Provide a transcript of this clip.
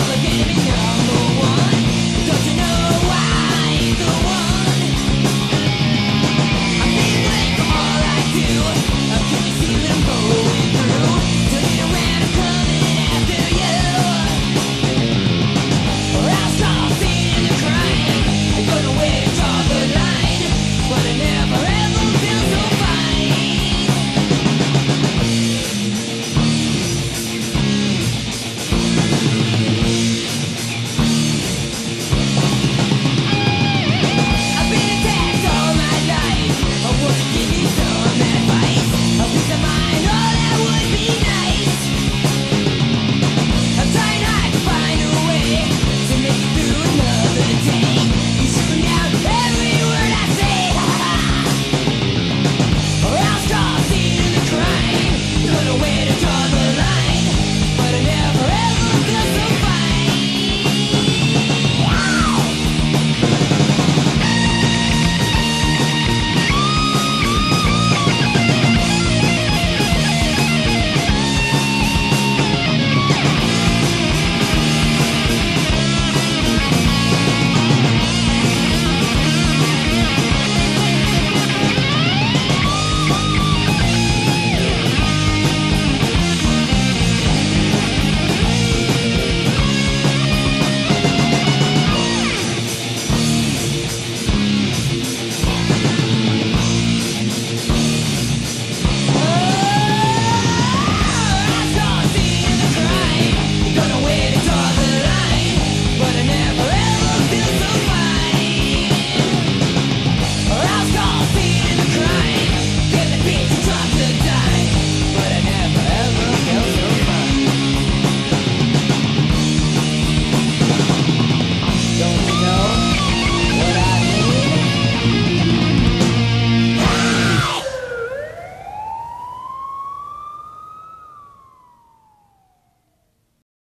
full of game.